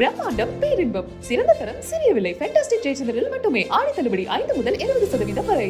பிரம்மாண்டம் பேரின்பம் சிறந்த தரம் சிறிய விலை ஃபேண்டாஸ்டிக் ஜெயச்சந்திரில் மட்டுமே. ஆடி தள்ளுபடி ஐந்து முதல் இருபது சதவீதம் வரை.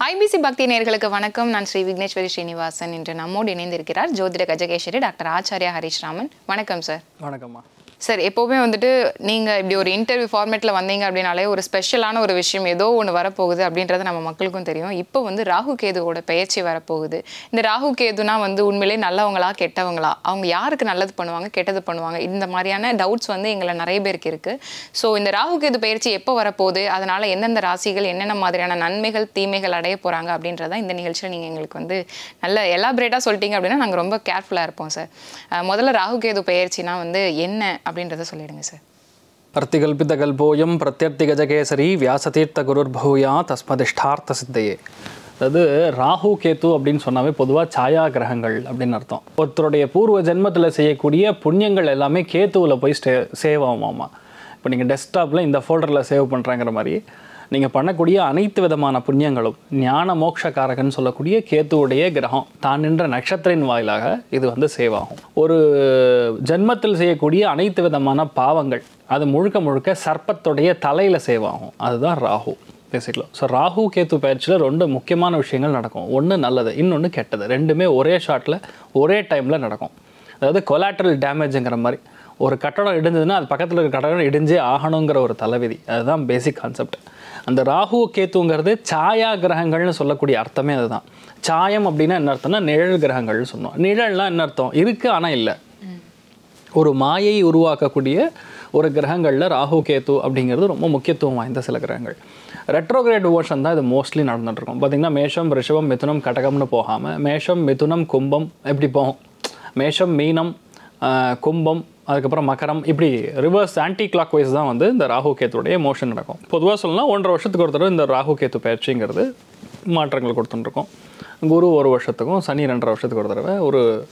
ஐபிசி பக்தி நேயர்களுக்கு வணக்கம். நான் ஸ்ரீ விக்னேஸ்வரி ஸ்ரீனிவாசன். இன்று நம்மோடு இணைந்திருக்கிறார் ஜோதிட கஜகேஸ்வரி டாக்டர் ஆச்சாரியா ஹரிஷ் ராமன் வணக்கம் சார் வணக்கம்மா. சார் எப்போவுமே வந்துட்டு நீங்கள் இப்படி ஒரு இன்டர்வியூ ஃபார்மேட்டில் வந்தீங்க அப்படின்னாலே ஒரு ஸ்பெஷலான ஒரு விஷயம் ஏதோ ஒன்று வரப்போகுது அப்படின்றது நம்ம மக்களுக்கும் தெரியும். இப்போ வந்து ராகு கேதுவோட பயிற்சி வரப்போகுது. இந்த ராகு கேதுனா வந்து உண்மையிலே நல்லவங்களா கெட்டவங்களா? அவங்க யாருக்கு நல்லது பண்ணுவாங்க கெட்டது பண்ணுவாங்க? இந்த மாதிரியான டவுட்ஸ் வந்து எங்களை நிறைய பேருக்கு இருக்குது ஸோ இந்த ராகு கேது பயிற்சி எப்போ வரப்போகுது? அதனால் எந்தெந்த ராசிகள் என்னென்ன மாதிரியான நன்மைகள் தீமைகள் அடைய போகிறாங்க அப்படின்றத இந்த நிகழ்ச்சியில் நீங்கள் எங்களுக்கு வந்து நல்ல எலாபரேட்டாக சொல்லிட்டீங்க அப்படின்னா நாங்கள் ரொம்ப கேர்ஃபுல்லாக இருப்போம் சார் முதல்ல ராகு கேது பயிற்சினா வந்து என்ன அப்படின்றத சொல்லிடுங்க சார் அர்த்திகல்பித கல்போயம் பிரத்யர்த்தி கஜகேசரி வியாசதீர்த்த குருர் பூயா தஸ்மதிஷ்டார்த்த சித்தையே அதாவது ராகு கேத்து அப்படின்னு சொன்னாவே பொதுவாக சாயா கிரகங்கள் அப்படின்னு அர்த்தம். ஒருத்தருடைய பூர்வ ஜென்மத்தில் செய்யக்கூடிய புண்ணியங்கள் எல்லாமே கேத்துவில் போய் ஸ்டே சேவ் ஆகுமாமா. இப்போ நீங்கள் டெஸ்க்டாப்பில் இந்த ஃபோல்டரில் சேவ் பண்ணுறாங்கிற மாதிரி நீங்கள் பண்ணக்கூடிய அனைத்து விதமான புண்ணியங்களும் ஞான மோட்சக்காரகன் சொல்லக்கூடிய கேத்துவுடைய கிரகம். தான் நின்ற நட்சத்திரின் வாயிலாக இது வந்து சேவ் ஆகும் ஒரு ஜென்மத்தில் செய்யக்கூடிய அனைத்து விதமான பாவங்கள் அது முழுக்க முழுக்க சர்ப்பத்துடைய தலையில் சேவ் ஆகும் அதுதான் ராகு பேசிக்கலாம் ஸோ ராகு கேத்து பயிற்சியில் ரெண்டு முக்கியமான விஷயங்கள் நடக்கும். ஒன்று நல்லது இன்னொன்று கெட்டது. ரெண்டுமே ஒரே ஷாட்டில் ஒரே டைமில் நடக்கும். அதாவது கொலாட்ரல் டேமேஜுங்கிற மாதிரி. ஒரு கட்டடம் இடிஞ்சதுன்னா அது பக்கத்தில் இருக்க கட்டடம் இடிஞ்சே ஆகணுங்கிற ஒரு தலைவிதி. அதுதான் பேசிக் கான்செப்ட் அந்த ராகு கேத்துங்கிறது சாயா கிரகங்கள்னு சொல்லக்கூடிய அர்த்தமே அதுதான். சாயம் அப்படின்னா என்ன அர்த்தம்னா நிழல் கிரகங்கள்னு சொன்னோம். நிழல்னால் என்ன அர்த்தம்? இருக்குது ஆனால் இல்லை. ஒரு மாயை உருவாக்கக்கூடிய ஒரு கிரகங்களில் ராகு கேத்து அப்படிங்கிறது ரொம்ப முக்கியத்துவம் வாய்ந்த சில கிரகங்கள். ரெட்ரோகிரேட் ஓஷன் தான் இது மோஸ்ட்லி நடந்துட்டுருக்கும். பார்த்திங்கன்னா பார்த்தீங்கன்னா மேஷம் ரிஷபம் மிதுனம் கடகம்னு போகாமல் மேஷம் மிதுனம் கும்பம் எப்படி போகும்? மேஷம் மீனம் கும்பம் அதுக்கப்புறம் மகரம் இப்படி ரிவர்ஸ் ஆன்டி கிளாக் வைஸ் தான் வந்து இந்த ராகு கேத்துடைய மோஷன் நடக்கும். பொதுவாக சொல்லலாம் ஒன்றரை வருஷத்துக்கு ஒரு தடவை இந்த ராகு கேத்து பயிற்சிங்கிறது மாற்றங்கள் கொடுத்துட்டுருக்கோம். குரு ஒரு வருஷத்துக்கும் சனி ரெண்டரை வருஷத்துக்கு ஒரு தடவை ஒரு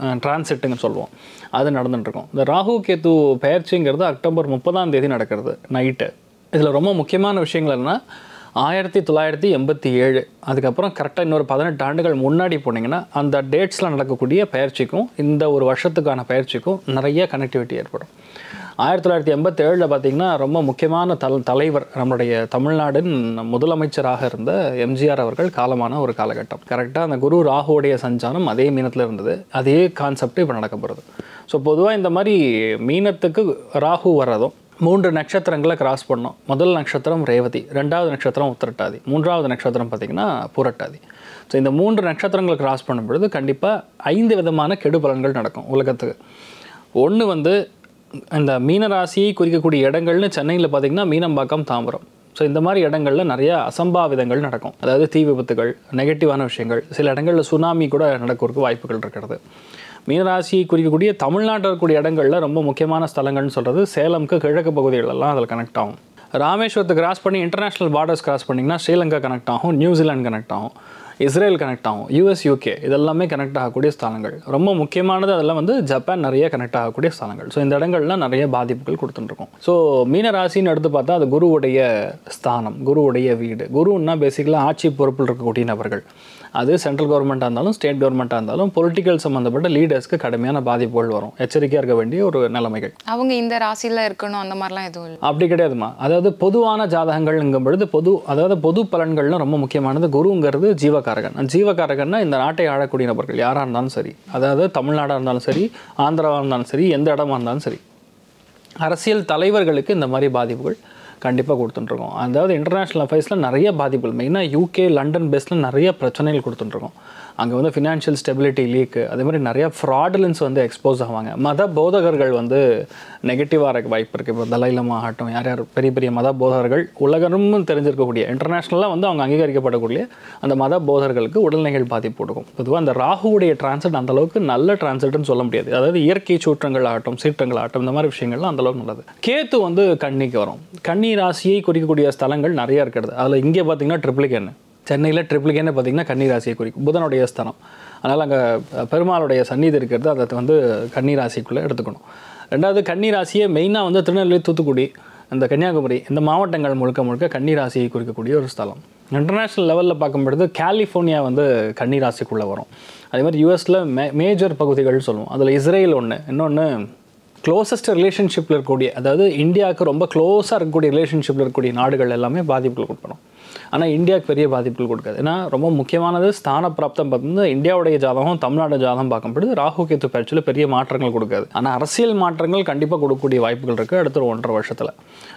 டிரான்சிட்டுன்னு சொல்லுவோம். அது நடந்துட்டுருக்கும். இந்த ராகு கேத்து பயிற்சிங்கிறது அக்டோபர் முப்பதாம் தேதி நடக்கிறது நைட்டு. இதில் ரொம்ப முக்கியமான விஷயங்கள் என்னென்னா ஆயிரத்தி தொள்ளாயிரத்தி எண்பத்தி ஏழு. அதுக்கப்புறம் கரெக்டாக இன்னொரு பதினெட்டு ஆண்டுகள் முன்னாடி போனீங்கன்னா அந்த டேட்ஸில் நடக்கக்கூடிய பயிற்சிக்கும் இந்த ஒரு வருஷத்துக்கான பயிற்சிக்கும் நிறைய கனெக்டிவிட்டி ஏற்படும். ஆயிரத்தி தொள்ளாயிரத்தி எண்பத்தி ஏழில் பார்த்தீங்கன்னா ரொம்ப முக்கியமான தல் தலைவர் நம்மளுடைய தமிழ்நாடின் முதலமைச்சராக இருந்த எம்ஜிஆர் அவர்கள் காலமான ஒரு காலகட்டம். கரெக்டாக அந்த குரு ராகுவுடைய சஞ்சானம் அதே மீனத்தில் இருந்தது. அதே கான்செப்ட் இப்போ நடக்க போகிறது ஸோ பொதுவாக இந்த மாதிரி மீனத்துக்கு ராகு வர்றதும் மூன்று நட்சத்திரங்களை கிராஸ் பண்ணோம். முதல் நட்சத்திரம் ரேவதி ரெண்டாவது நட்சத்திரம் உத்திரட்டாதி மூன்றாவது நட்சத்திரம் பார்த்திங்கன்னா புரட்டாதி. ஸோ இந்த மூன்று நட்சத்திரங்களை கிராஸ் பண்ணும் பொழுது கண்டிப்பாக ஐந்து விதமான கெடு பலன்கள் நடக்கும் உலகத்துக்கு. ஒன்று வந்து இந்த மீனராசியை குறிக்கக்கூடிய இடங்கள்னு சென்னையில் பார்த்திங்கன்னா மீனம்பாக்கம் தாம்பரம். ஸோ இந்த மாதிரி இடங்களில் நிறைய அசம்பாவிதங்கள் நடக்கும். அதாவது தீ விபத்துகள் நெகட்டிவான விஷயங்கள் சில இடங்களில் சுனாமி கூட நடக்கிறதுக்கு வாய்ப்புகள் இருக்கிறது. மீனராசியை குறிக்கக்கூடிய தமிழ்நாட்டில் இருக்கக்கூடிய இடங்களில் ரொம்ப முக்கியமான ஸ்தலங்கள்னு சொல்கிறது சேலம்க்கு கிழக்கு பகுதிகளெல்லாம் அதில் கனெக்ட் ஆகும். ராமேஸ்வரத்தை கிராஸ் பண்ணி இன்டர்நேஷ்னல் பார்டர்ஸ் கிராஸ் பண்ணிங்கன்னா ஸ்ரீலங்கா கனெக்ட் ஆகும் நியூசிலாந்து கனெக்ட் ஆகும் இஸ்ரேல் கனெக்ட் ஆகும் யூஎஸ் யூகே இதெல்லாமே கனெக்ட் ஆகக்கூடிய ஸ்தலங்கள். ரொம்ப முக்கியமானது அதெல்லாம் வந்து ஜப்பான் நிறைய கனெக்ட் ஆகக்கூடிய ஸ்தலங்கள். ஸோ இந்த இடங்கள்லாம் நிறைய பாதிப்புகள் கொடுத்துட்டுருக்கும். ஸோ மீனராசின்னு எடுத்து பார்த்தா அது குருவுடைய ஸ்தானம் குருவுடைய வீடு. குருன்னா பேசிக்கலாக ஆட்சி பொறுப்பில் இருக்கக்கூடிய நபர்கள். அது சென்ட்ரல் கவர்மெண்ட்டாக இருந்தாலும் ஸ்டேட் கவர்மெண்ட்டாக இருந்தாலும் பொலிட்டிக்கல் சம்மந்தப்பட்ட லீடர்ஸ்க்கு கடுமையான பாதிப்புகள் வரும். எச்சரிக்கையாக இருக்க வேண்டிய ஒரு நிலைமைகள். அவங்க இந்த ராசியில் இருக்கணும் அந்த மாதிரிலாம் எதுவும் இல்லை. அப்படி கிடையாதுமா. அதாவது பொதுவான ஜாதகங்கள்ங்கும் பொழுது பொது அதாவது பொது பலன்கள்லாம் ரொம்ப முக்கியமானது குருங்கிறது ஜீவகாரகன். ஜீவகாரகன்னா இந்த நாட்டை ஆளக்கூடிய நபர்கள் யாராக இருந்தாலும் சரி. அதாவது தமிழ்நாடாக இருந்தாலும் சரி ஆந்திராவாக இருந்தாலும் சரி எந்த இடமா இருந்தாலும் சரி. அரசியல் தலைவர்களுக்கு இந்த மாதிரி பாதிப்புகள் கண்டிப்பாக கொடுத்துட்டுருக்கோம். அதாவது இன்டர்நேஷ்னல் அஃபேர்ஸில் நிறைய பாதிப்புகள். மெயினாக யூகே லண்டன் பேஸில் நிறைய பிரச்சனைகள் கொடுத்துட்டுருக்கோம். அங்கே வந்து ஃபினான்ஷியல் ஸ்டெபிலிட்டி லீக்கு அதே மாதிரி நிறையா ஃப்ராடுலன்ஸ் வந்து எக்ஸ்போஸ் ஆவாங்க. மத போதகர்கள் வந்து நெகட்டிவாக இருக்க வாய்ப்பு இருக்குது இப்போ தலைலமா ஆகட்டும் யார் யார் பெரிய பெரிய மத போதகர்கள் உலகமும் தெரிஞ்சிருக்கக்கூடிய இன்டர்நேஷ்னலாக வந்து அவங்க அங்கீகரிக்கப்படக்கூடிய அந்த மத போதகர்களுக்கு உடல்நிலைகள் பாதிப்பு கொடுக்கும். பொதுவாக அந்த ராகுவுடைய டிரான்சிட் அந்தளவுக்கு நல்ல டிரான்சிட்னு சொல்ல முடியாது. அதாவது இயற்கை சூற்றங்கள் ஆகட்டும் சீற்றங்கள் ஆகட்டும் இந்த மாதிரி விஷயங்கள்லாம் அந்தளவுக்கு நல்லது. கேத்து வந்து கண்ணிக்கு வரும். கன்னி ராசியை குறிக்கக்கூடிய ஸ்தலங்கள் நிறையா இருக்கிறது. அதில் இங்கே பார்த்தீங்கன்னா ட்ரிப்ளிகேன்னு சென்னையில் ட்ரிப்ளிகேன்னு பார்த்தீங்கன்னா கன்னிராசியை குறிக்கும். புதனுடைய ஸ்தானம். அதனால் அங்கே பெருமாளுடைய சந்நிதி இருக்கிறது அதை வந்து கன்னிராசிக்குள்ளே எடுத்துக்கணும். ரெண்டாவது கன்னிராசியை மெயினாக வந்து திருநெல்வேலி தூத்துக்குடி இந்த கன்னியாகுமரி இந்த மாவட்டங்கள் முழுக்க முழுக்க கன்னிராசியை குறிக்கக்கூடிய ஒரு ஸ்தலம். இன்டர்நேஷ்னல் லெவலில் பார்க்கும்பொழுது கலிஃபோர்னியா வந்து கன்னிராசிக்குள்ளே வரும். அதே மாதிரி யூஎஸில் மே மேஜர் பகுதிகள்னு சொல்லுவோம். அதில் இஸ்ரேல் ஒன்று இன்னொன்று க்ளோசஸ்ட் ரிலேஷன்ஷிப்பில் இருக்கக்கூடிய அதாவது இந்தியாவுக்கு ரொம்ப க்ளோஸாக இருக்கக்கூடிய ரிலேஷன்ஷிப்பில் இருக்கக்கூடிய நாடுகள் எல்லாமே பாதிப்புகள் கொடுக்கணும். ஆனால் இந்தியாவுக்கு பெரிய பாதிப்புகள் கொடுக்காது. ஏன்னா ரொம்ப முக்கியமானது ஸ்தான பிராப்தம் பார்த்தீங்கன்னா இந்தியாவுடைய ஜாதகம் தமிழ்நாடு ஜாதகம் பார்க்கும்போது ராகு கேத்து பயிற்சியில் பெரிய மாற்றங்கள் கொடுக்காது. ஆனால் அரசியல் மாற்றங்கள் கண்டிப்பாக கொடுக்கக்கூடிய வாய்ப்புகள் இருக்குது அடுத்த ஒரு ஒன்றரை வருஷத்தில்.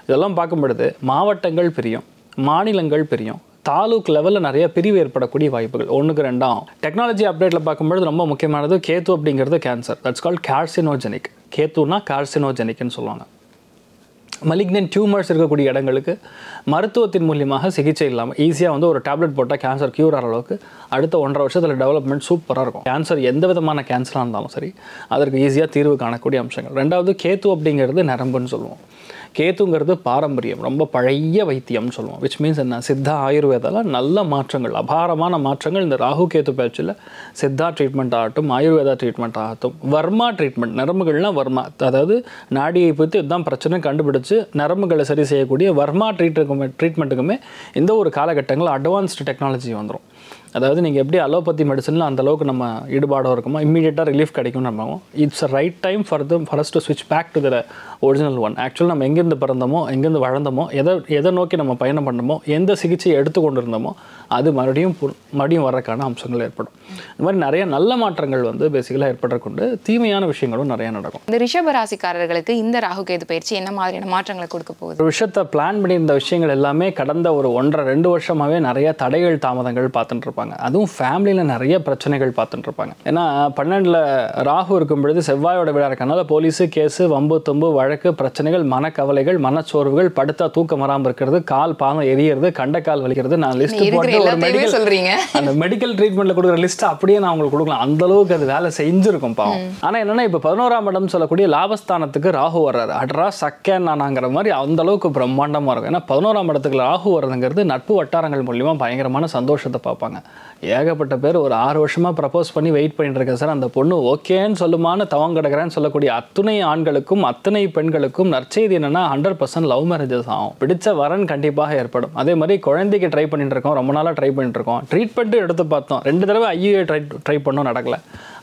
இதெல்லாம் பார்க்கும்பொழுது மாவட்டங்கள் பிரியும் மாநிலங்கள் பிரியும். தாலூக் லெவலில் நிறைய பிரிவு ஏற்படக்கூடிய வாய்ப்புகள். ஒன்றுக்கு ரெண்டாம். டெக்னாலஜி அப்டேட்டில் பார்க்கும்பொழுது ரொம்ப முக்கியமானது கேத்து அப்படிங்கிறது கேன்சர் தட்ஸ் கால் கார்சினோஜெனிக் கேத்துனா கார்சினோஜெனிக்னு சொல்லுவாங்க. மலிக்னன் டியூமர்ஸ் இருக்கக்கூடிய இடங்களுக்கு மருத்துவத்தின் மூலியமாக சிகிச்சை இல்லாமல் ஈஸியாக வந்து ஒரு டேப்லெட் போட்டால் கேன்சர் க்யூர் ஆகிற அளவுக்கு அடுத்த ஒன்றரை வருஷத்தில் டெவலப்மெண்ட் சூப்பராக இருக்கும். கேன்சர் எந்த விதமான கேன்சராக இருந்தாலும் சரி அதற்கு ஈஸியாக தீர்வு காணக்கூடிய அம்சங்கள். ரெண்டாவது கேத்து அப்படிங்கிறது நரம்புன்னு சொல்லுவோம். கேத்துங்கிறது பாரம்பரியம் ரொம்ப பழைய வைத்தியம்னு சொல்லுவோம். விச் மீன்ஸ் என்ன? சித்தா ஆயுர்வேதாவில் நல்ல மாற்றங்கள் அபாரமான மாற்றங்கள். இந்த ராகு கேத்து பேச்சில் சித்தா ட்ரீட்மெண்ட் ஆகட்டும் ஆயுர்வேதா ட்ரீட்மெண்ட் ஆகட்டும் வர்மா ட்ரீட்மெண்ட் நரம்புகள்லாம் வர்மா. அதாவது நாடியை பற்றி இதுதான் பிரச்சனை கண்டுபிடிச்சு நரம்புகளை சரி செய்யக்கூடிய வர்மா ட்ரீட்டுக்குமே ட்ரீட்மெண்ட்டுக்குமே இந்த ஒரு காலகட்டங்களில் அட்வான்ஸ்டு டெக்னாலஜி வந்துடும் அதாவது நீங்கள் எப்படி அலோபதி மெடிசனில் அந்த அளவுக்கு நம்ம ஈடுபாடாக இருக்குமோ இம்மீடியட்டாக ரிலீஃப் கிடைக்கும் நம்ம it's a right time for the first to ஸ்விட்ச் back to the original one ஆக்சுவலாக நம்ம எங்கேருந்து பிறந்தோமோ எங்கேருந்து வளர்ந்தோமோ எதை எதை நோக்கி நம்ம பயணம் பண்ணமோ எந்த சிகிச்சையை எடுத்துக்கொண்டு இருந்தோமோ அது மறுபடியும் மறுபடியும் வர்றதுக்கான அம்சங்கள் ஏற்படும். இந்த மாதிரி நிறைய நல்ல மாற்றங்கள் வந்து பேசிக்கலாக ஏற்படுற கொண்டு தீமையான விஷயங்களும் நிறைய நடக்கும். இந்த ரிஷப ராசிக்காரர்களுக்கு இந்த ராகு கேது பயிற்சி என்ன மாதிரியான மாற்றங்களை கொடுக்க போகுது? ஒரு விஷயத்தை பிளான் பண்ணியிருந்த விஷயங்கள் எல்லாமே கடந்த ஒரு ஒன்றரை ரெண்டு வருஷமாவே நிறைய தடைகள் தாமதங்கள் பார்த்துட்டு இருப்பாங்க அதுவும் ஃபேமிலியில் நிறைய பிரச்சனைகள் பார்த்துட்டு இருப்பாங்க ஏன்னா பன்னெண்டில் ராகு இருக்கும் பொழுது செவ்வாயோட விழா இருக்கனால போலீஸு கேஸு வம்பு தும்பு வழக்கு பிரச்சனைகள் மனக்கவலைகள் மனச்சோர்வுகள் படுத்தா தூக்கம் வராமல் இருக்கிறது கால் பாதம் எரியறது கண்டக்கால் வலிக்கிறது நான் லிஸ்ட் போட்டு ஒரு மெடிக்கல் சொல்றீங்க. அந்த மெடிக்கல் ட்ரீட்மெண்ட்ல கொடுக்குற லிஸ்ட் அப்படியே நான் உங்களுக்கு கொடுக்கலாம். அந்த அளவுக்கு அது வேலை செஞ்சிருக்கும் பாவம். ஆனா என்னன்னா இப்ப பதினோராம் இடம் சொல்லக்கூடிய லாபஸ்தானத்துக்கு ராகு வர்றாரு. அட்ரா சக்கேன் நானாங்கிற மாதிரி அந்த அளவுக்கு பிரம்மாண்டமா இருக்கும். ஏன்னா பதினோராம் இடத்துக்கு ராகு வர்றதுங்கிறது நட்பு வட்டாரங்கள் மூலியமா பயங்கரமான சந்தோஷத்தை பார்ப்பாங்க. ஏகப்பட்ட பேர் ஒரு ஆறு வருஷமாக ப்ரப்போஸ் பண்ணி வெயிட் பண்ணிட்டுருக்கேன் சார். அந்த பொண்ணு ஓகேன்னு சொல்லுமான்னு தவம் கிடக்கிறேன்னு சொல்லக்கூடிய அத்துணை ஆண்களுக்கும் அத்தனை பெண்களுக்கும் நற்செய்தி என்னன்னா ஹண்ட்ரட் பர்சன்ட் லவ் மேரேஜஸ் ஆகும். பிடிச்ச வரன் கண்டிப்பாக ஏற்படும். அதே மாதிரி குழந்தைக்கு ட்ரை பண்ணிட்டு இருக்கோம். ரொம்ப நாளாக ட்ரை பண்ணிட்டு இருக்கோம். ட்ரீட்மெண்ட்டும் எடுத்து பார்த்தோம். ரெண்டு தடவை ஐயோ ட்ரை ட்ரை பண்ணோம் நடக்கல.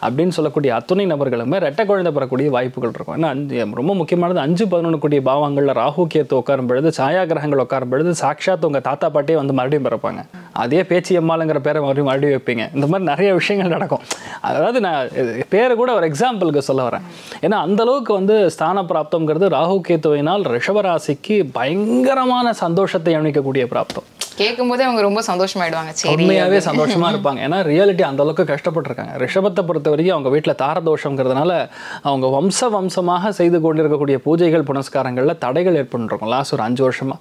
அப்படின்னு சொல்லக்கூடிய அத்துணை நபர்களுமே ரெட்டை குழந்தை பெறக்கூடிய வாய்ப்புகள் இருக்கும். ஏன்னா அஞ்சு ரொம்ப முக்கியமானது அஞ்சு பதினொன்று கூடிய பாவங்களில் ராகு கேத்து உட்காரும் பொழுது சாயா கிரகங்கள் உட்காரும் பொழுது சாட்சாத் உங்கள் தாத்தா பாட்டியே வந்து மறுபடியும் பிறப்பாங்க. அதே பேச்சு எம்மாளுங்கிற பேரை மறுபடியும் மறுபடியும் வைப்பீங்க. இந்த மாதிரி நிறைய விஷயங்கள் நடக்கும். அதாவது நான் பேரை கூட ஒரு எக்ஸாம்பிளுக்கு சொல்ல வரேன். ஏன்னா அந்த அளவுக்கு வந்து ஸ்தான பிராப்தங்கிறது ராகு கேத்துவினால் ரிஷபராசிக்கு பயங்கரமான சந்தோஷத்தை அணிக்கக்கூடிய பிராப்தம். கேட்கும் போதே அவங்க ரொம்ப சந்தோஷமாயிடுவாங்க. சரி உண்மையாவே சந்தோஷமா இருப்பாங்க. ஏன்னா ரியாலிட்டி அந்த அளவுக்கு கஷ்டப்பட்டிருக்காங்க. ரிஷபத்தை பொறுத்த வரைக்கும் அவங்க வீட்டில் தாரதோஷங்கிறதுனால அவங்க வம்ச வம்சமாக செய்து கொண்டிருக்கக்கூடிய பூஜைகள் புனஸ்காரங்களில் தடைகள் ஏற்பட்டுருக்கும். லாஸ்ட் ஒரு அஞ்சு வருஷமா.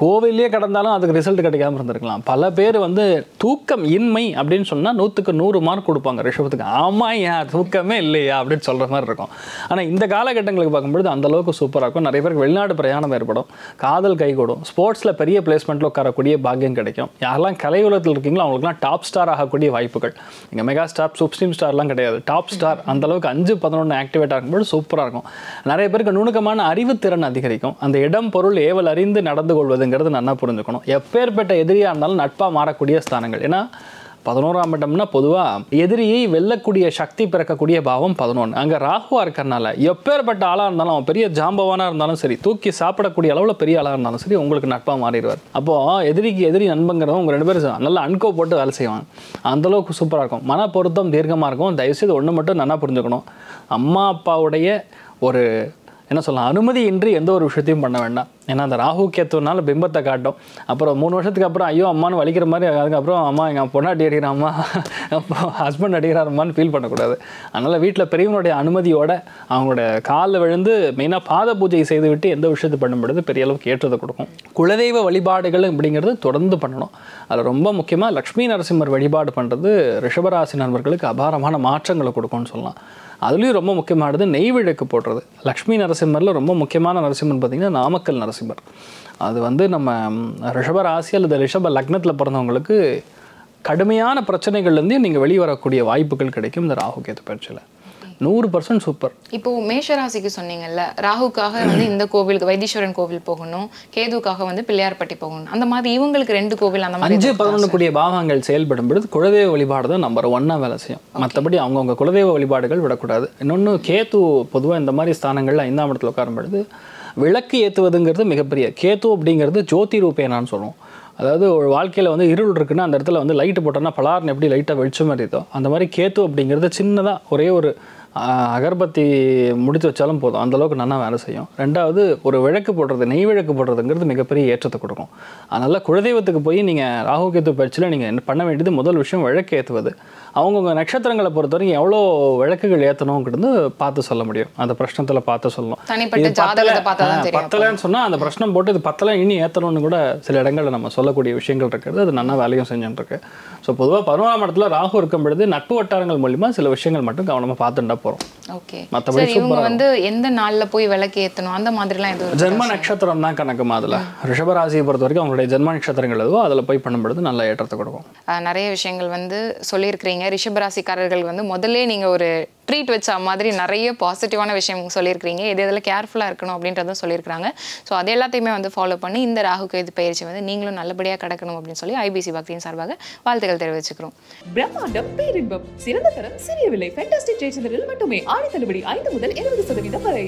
கோவிலே கடந்தாலும் அதுக்கு ரிசல்ட் கிடைக்காம இருந்திருக்கலாம். பல பேர் வந்து தூக்கம் இன்மை அப்படின்னு சொன்னால் நூற்றுக்கு நூறு மார்க் கொடுப்பாங்க ரிஷபத்துக்கு. ஆமாம் ஏன் தூக்கமே இல்லையா அப்படின்னு சொல்கிற மாதிரி இருக்கும். ஆனால் இந்த காலகட்டங்களுக்கு பார்க்கும்பொழுது அந்தளவுக்கு சூப்பராக இருக்கும். நிறைய பேருக்கு வெளிநாடு பிரயாணம் ஏற்படும். காதல் கைகூடும் ஸ்போர்ட்ஸில் பெரிய பிளேஸ்மெண்ட்டில் உட்காரக்கூடிய பாக்கியம் கிடைக்கும். யாரெல்லாம் கலை உலகத்தில் இருக்கீங்களோ அவங்களுக்குலாம் டாப் ஸ்டார் ஆகக்கூடிய வாய்ப்புகள். இங்கே மெகா ஸ்டார் சூப்ஸ்ட்ரீம் ஸ்டார்லாம் கிடையாது. டாப் ஸ்டார் அந்த அளவுக்கு அஞ்சு பதினொன்று ஆக்டிவேட் ஆகும்போது சூப்பராக இருக்கும். நிறைய பேருக்கு நுணுக்கமான அறிவுத்திறன் அதிகரிக்கும். அந்த இடம் பொருள் ஏவல் அறிந்து நடந்து கொள்வது இருக்கிறதுங்கிறது நல்லா புரிஞ்சுக்கணும்? எப்பேற்பட்ட எதிரியாக இருந்தாலும் நட்பாக மாறக்கூடிய ஸ்தானங்கள். ஏன்னா பதினோராம் இடம்னா பொதுவாக எதிரியை வெல்லக்கூடிய சக்தி பிறக்கக்கூடிய பாவம் பதினொன்று அங்கே ராகுவாக இருக்கிறனால எப்பேற்பட்ட ஆளாக இருந்தாலும் அவன் பெரிய ஜாம்பவானாக இருந்தாலும் சரி தூக்கி சாப்பிடக்கூடிய அளவில் பெரிய ஆளாக இருந்தாலும் சரி உங்களுக்கு நட்பாக மாறிடுவார். அப்போது எதிரிக்கு எதிரி நண்பங்கிறவங்க உங்கள் ரெண்டு பேரும் நல்லா அன்கோ போட்டு வேலை செய்வாங்க. அந்தளவுக்கு சூப்பராக இருக்கும். மன பொருத்தம் தீர்க்கமாக இருக்கும். தயவுசெய்து ஒன்று மட்டும் நல்லா புரிஞ்சுக்கணும்? அம்மா அப்பாவுடைய ஒரு என்ன சொல்லலாம் அனுமதியின்றி எந்த ஒரு விஷயத்தையும் பண்ண வேண்டாம். ஏன்னா அந்த ராகு கேத்துனால பிம்பத்தை காட்டும். அப்புறம் மூணு வருஷத்துக்கு அப்புறம் ஐயோ அம்மான்னு வலிக்கிற மாதிரி அதுக்கப்புறம் அம்மா எங்கள் பொண்ணாட்டி அடிக்கிறாம்மா அப்புறம் ஹஸ்பண்ட் அடிக்கிறாரம்மான்னு ஃபீல் பண்ணக்கூடாது. அதனால் வீட்டில் பெரியவங்களுடைய அனுமதியோட அவங்களோட காலில் விழுந்து மெயினாக பாத பூஜை செய்து விட்டு எந்த விஷயத்தை பண்ணும்பொழுது பெரிய அளவுக்கு ஏற்றத்தை கொடுக்கும். குலதெய்வ வழிபாடுகள் அப்படிங்கிறது தொடர்ந்து பண்ணணும். அதில் ரொம்ப முக்கியமாக லக்ஷ்மி நரசிம்மர் வழிபாடு பண்ணுறது ரிஷபராசி நண்பர்களுக்கு அபாரமான மாற்றங்களை கொடுக்கும்னு சொல்லலாம். அதுலேயும் ரொம்ப முக்கியமானது நெய் விளக்கு போடுறது. லக்ஷ்மி நரசிம்மரில் ரொம்ப முக்கியமான நரசிம்மன் பார்த்திங்கன்னா நாமக்கல் நரசிம்மர். அது வந்து நம்ம ம், ரிஷப ராசி அல்லது ரிஷப லக்னத்தில் பிறந்தவங்களுக்கு கடுமையான பிரச்சனைகள்லேருந்து நீங்கள் வெளிவரக்கூடிய வாய்ப்புகள் கிடைக்கும். இந்த ராகு கேது பயிற்சியில். நூறு பர்சன்ட் சூப்பர் இப்போ மேஷராசிக்கு சொன்னீங்கல்ல ராகுக்காக வந்து இந்த கோவிலுக்கு வைத்தீஸ்வரன் கோவில் போகணும் கேதுக்காக வந்து பிள்ளையார்பட்டி போகணும். அந்த மாதிரி இவங்களுக்கு ரெண்டு கோவில் அந்த மாதிரி அஞ்சு பதினொன்று கூடிய பாவங்கள் செயல்படும் பொழுது குலதெய்வ வழிபாடு தான் நம்பர் ஒன்னாக வேலை செய்யும். மற்றபடி அவங்கவுங்க குலதெய்வ வழிபாடுகள் விடக்கூடாது. இன்னொன்று கேத்து பொதுவாக இந்த மாதிரி ஸ்தானங்கள்ல ஐந்தாம் இடத்துல உட்காரும் பொழுது விளக்கு ஏற்றுவதுங்கிறது மிகப்பெரிய. கேத்து அப்படிங்கிறது ஜோதி ரூபேனான்னு சொல்லுவோம். அதாவது ஒரு வாழ்க்கையில் வந்து இருள் இருக்குன்னா அந்த இடத்துல வந்து லைட்டு போட்டோன்னா பலார்னு எப்படி லைட்டாக வெளிச்சம் எரியுதோ அந்த மாதிரி கேத்து அப்படிங்கிறது சின்னதாக ஒரே ஒரு அகர்பத்தி முடித்து வச்சாலும் போதும். அந்த அளவுக்கு நல்லா வேலை செய்யும். ரெண்டாவது ஒரு விளக்கு போடுறது நெய் விளக்கு போடுறதுங்கிறது மிகப்பெரிய ஏற்றத்தை கொடுக்கும். அதனால் குலதெய்வத்துக்கு போய் நீங்கள் ராகு கேத்து பயிற்சியில் நீங்கள் பண்ண வேண்டியது முதல் விஷயம் விளக்கு ஏற்றுவது அவங்கவுங்க நட்சத்திரங்களை பொறுத்த வரைக்கும் எவ்வளோ விளக்குகள் ஏற்றணுங்கிறது பார்த்து சொல்ல முடியும். அந்த பிரச்சனத்தில் பார்த்து சொல்லணும். பத்தலைன்னு சொன்னா அந்த பிரச்சனை போட்டு இது பத்தலை இனி ஏற்றணும்னு கூட சில இடங்கள்ல நம்ம சொல்லக்கூடிய விஷயங்கள் இருக்குது. அது நல்லா வேலையும் செஞ்சுட்டு இருக்கு ஸோ பொதுவாக பதினோராம் இடத்துல ராகு இருக்கும் பொழுது நட்பு வட்டாரங்கள் மூலியமா சில விஷயங்கள் மட்டும் கவனமா பார்த்துட்டா போறோம். ஓகே. மத்தபடி சரி இவங்க வந்து எந்த நாள்ல போய் விளக்கு ஏத்தணும்? அந்த மாதிரிலாம் எதுவும்? ஜென்ம நட்சத்திரம் தான் கணக்குமா அதுல ரிஷபராசியை பொறுத்த வரைக்கும் அவங்களுடைய ஜென்ம நட்சத்திரங்கள் எதுவோ அதில் போய் பண்ணும் பொழுது நல்ல ஏற்றத்தை கொடுக்கும். நிறைய விஷயங்கள் வந்து சொல்லியிருக்கிறீங்க. ரிஷபராசிக்காரர்கள் வந்து முதல்ல நீங்க ஒரு ட்ரீட் வச்ச மாதிரி நிறைய பாசிட்டிவான விஷயம் சொல்லியிருக்கிறீங்க. எது எதில் கேர்ஃபுல்லாக இருக்கணும் அப்படின்றதும் சொல்லியிருக்காங்க ஸோ அது எல்லாத்தையுமே வந்து ஃபாலோ பண்ணி இந்த ராகு கேது பயிற்சி வந்து நீங்களும் நல்லபடியாக கடக்கணும் அப்படின்னு சொல்லி ஐபிசி பக்தியின் சார்பாக வாழ்த்துக்கள் தெரிவிச்சுக்கிறோம். பிரம்மாண்டம் பேரின்பம் சிறந்த தரம் சிறிய விலை ஃபேண்டாஸ்டிக் ஜெயச்சந்திரில் மட்டுமே ஆடி தள்ளுபடி ஐந்து முதல் இருபது சதவீதம் வரை.